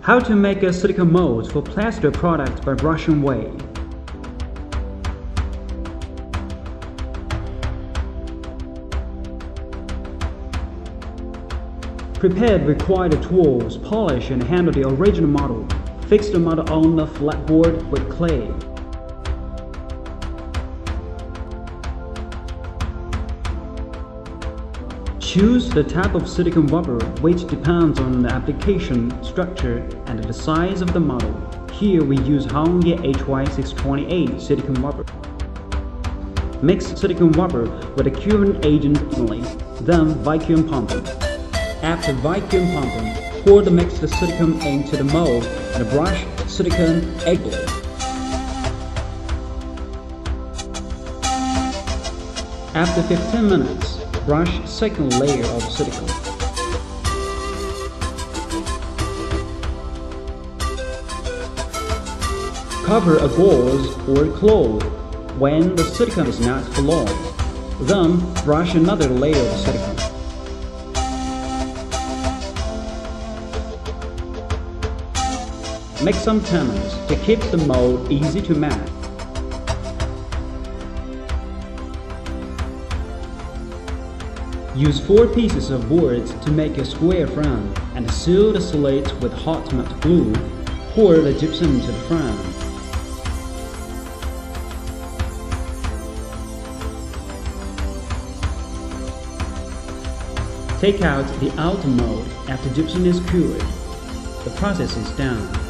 How to make a silicone mold for plaster product by Russian way. Prepare the required tools, polish and handle the original model. Fix the model on the flat board with clay. Choose the type of silicone rubber which depends on the application, structure, and the size of the model. Here we use Hongye HY628 silicone rubber. Mix silicone rubber with a curing agent only, then vacuum pump. After vacuum pumping, pour the mixed silicone into the mold and brush silicone equally. After 15 minutes, brush second layer of silicone. Cover a gauze or cloth when the silicone is not flowing. Then brush another layer of silicone. Make some tunnels to keep the mold easy to match. Use four pieces of board to make a square frame and seal the slate with hot melt glue. Pour the gypsum into the frame. Take out the outer mold after gypsum is cured. The process is done.